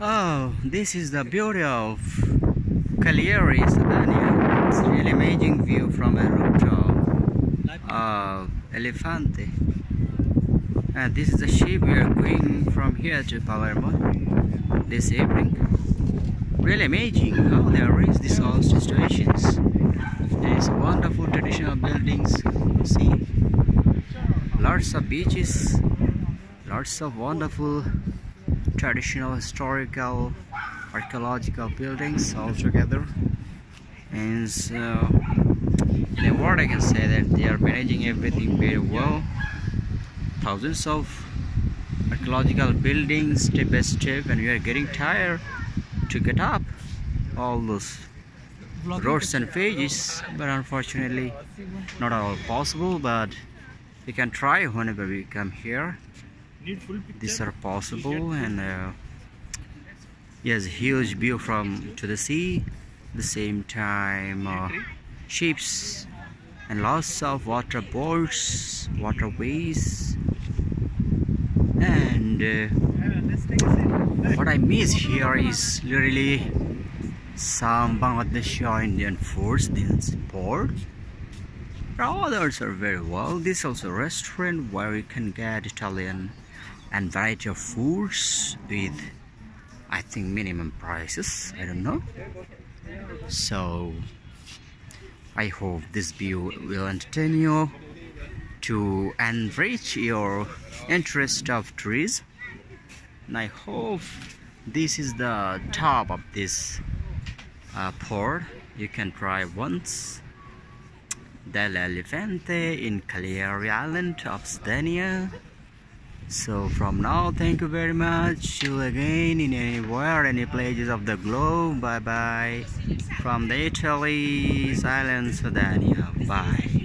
Oh, this is the beauty of Cagliari, Sardinia. It's really amazing view from a rooftop of Elefante. And this is the ship we are going from here to Palermo this evening. Really amazing how they arrange these all situations. There's wonderful traditional buildings. See, lots of beaches, lots of wonderful traditional historical archaeological buildings all together. And so in a word I can say that they are managing everything very well. Thousands of archaeological buildings step by step and we are getting tired to get up all those roads and pages but unfortunately not at all possible but we can try whenever we come here these are possible and uh, yes huge view from to the sea the same time uh, ships and lots of water boats waterways. And uh, what I miss here is literally some Bangladeshi or Indian foods this port others are very well. This is also a restaurant where you can get Italian and variety of foods with I think minimum prices. I don't know. So I hope this view will entertain you to enrich your interest of trees and I hope this is the top of this uh, port. You can try once. Dell'Elefante in Cagliari Island of Sardinia so from now thank you very much. See you again in anywhere any places of the globe. Bye bye from the italy silence sardinia bye